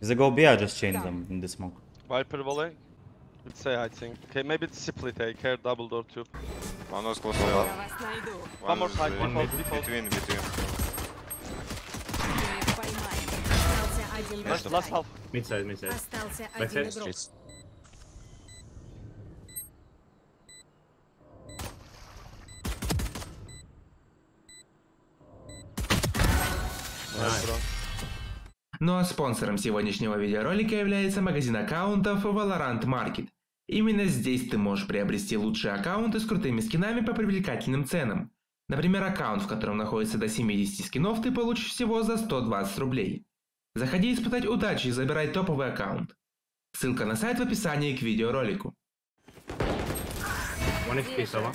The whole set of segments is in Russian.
If they go B, I just change them in the smoke. Viper volley. say I think. Okay, maybe it's simply take care, double door tube. One was close to that. One, one more side, one default, default. Between, between. Last, last half. Mid side, mid side. Back side. Streets. Nice. nice. Ну а спонсором сегодняшнего видеоролика является магазин аккаунтов Valorant Market. Именно здесь ты можешь приобрести лучшие аккаунты с крутыми скинами по привлекательным ценам. Например, аккаунт, в котором находится до 70 скинов, ты получишь всего за 120 рублей. Заходи испытать удачи и забирай топовый аккаунт. Ссылка на сайт в описании к видеоролику. One HP, Sova.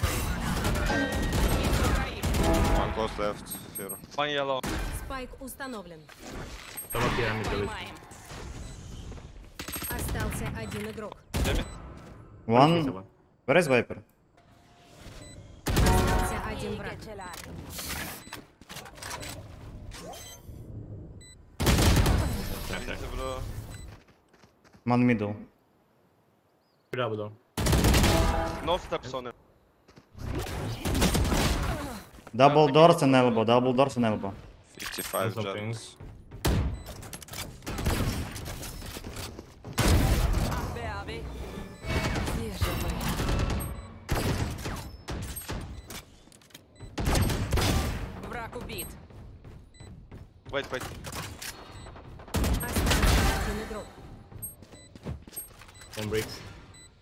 One close left here. One yellow. Спайк установлен. Pyramid village. Поймаем. Остался один игрок. One. Where is Viper? Остался один враг. Middle. Double door. No steps on him. Double doors and elbow. Double doors and elbow. 55 Something. Враг убит. Wait. Остался один игрок. One bricks.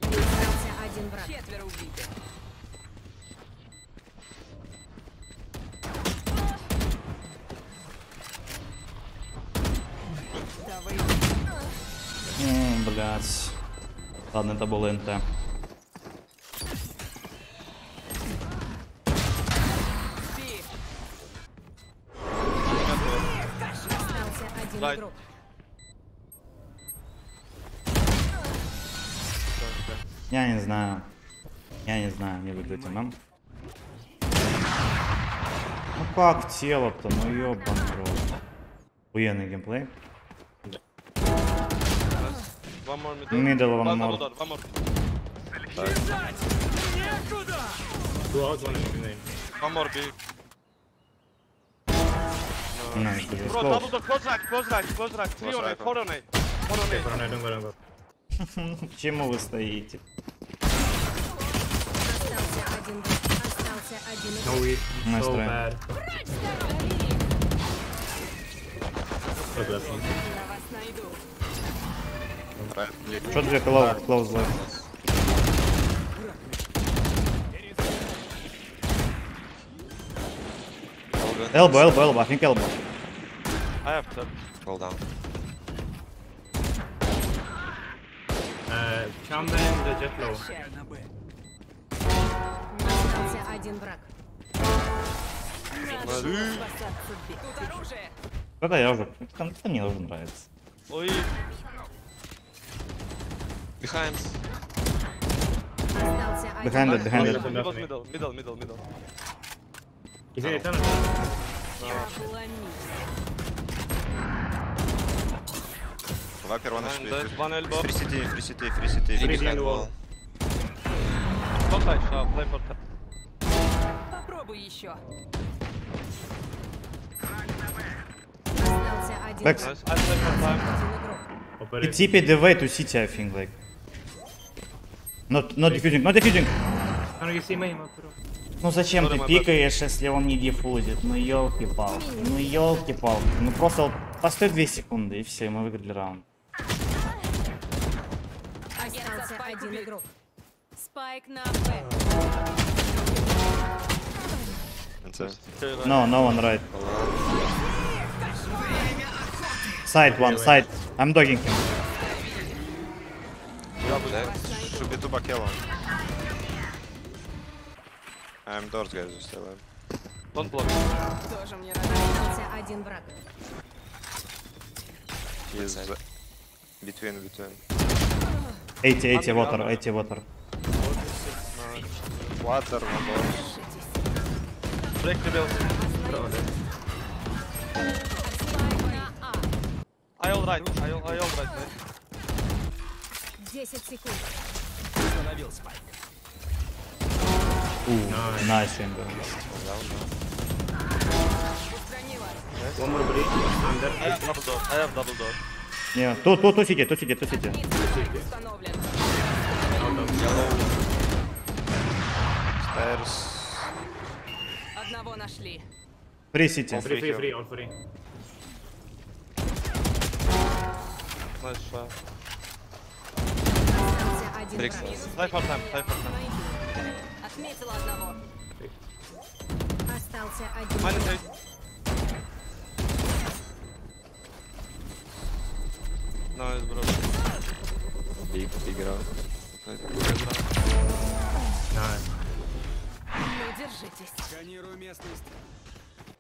Остался один враг. Четверо убиты. М, Блядь. Ладно, это был НТ. Дай. Я не знаю. Я не знаю, не выглядит нам. Ну как тело-то, ну ёбан рот. Охуенный геймплей. One more middle. Middle, one double more. door, one more. More. Nice, this is Bro, close. double door, close right, close right, close right. Three on right, four on A. One on A. Don't go, don't go. Чему вы стоите? Остался один. Остался один. No. Nice so bad. Что две close, it. Elbow, elbow, elbow, I think elbow. I have third. Hold down. Uh, Chamber and the jet low. Остался один враг. Это я уже, это, это мне уже нравится. Ой, Behind. Behind it, behind it. middle, middle, middle, middle. Free city. Free behind city wall. Top side, shall play for top. Попробуй еще. Остался один Back. враг. Nice, I play for time. Один игрок. Operate. It TP the way to city, I think, like. Not, not defusing, not defusing! Can you see me, bro? Ну зачем ты пикаешь, если он не дефузит? Ну елки-палки, ну елки-палки. Ну просто вот постой 2 секунды и все, мы выиграли раунд. Остался один игрок. Спайк на Б. No, no one right. Side one, side. I'm dogging him. Should be two back yellow. I'm doors, guys, just still alive. Don't block. Тоже мне. Остался один враг. He's uh, between, between. 80, 80 water, 80 water. Water, one doors. Break the на I all right, I all, I all right, man. 10 секунд. Ooh, nice Ember. Устранила. One more breach. Under. I have double door, I have double door. Не, тут, тут, тут сидит, тут сидит, тут сидит. Stairs. Одного нашли. При сити. Free, free, free, all free. Nice shot. Остался один Брикс. враг. Try for time, try for time. Отметила одного. Остался один Minus враг. 8. Nice, bro. Big, big round. Nice. Ну, держитесь.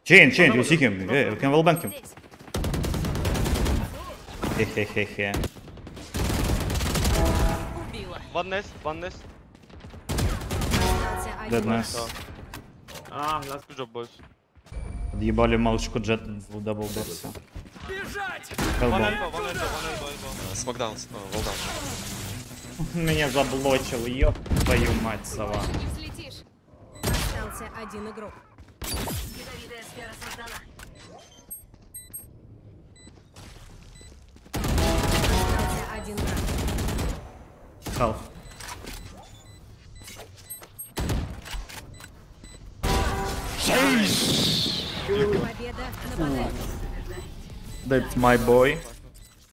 Chain, chain, you see him. Yeah, we can wallbang him. Хе-хе-хе-хе. Убила. One nest, one nest. Dead nice. Last. Good job, boys. Подъебали малышку джет в elbow. Smoke down, oh, wall down. Меня заблочил, ёб твою мать, сова. Остался один игрок. Остался один враг. Half. That's my boy.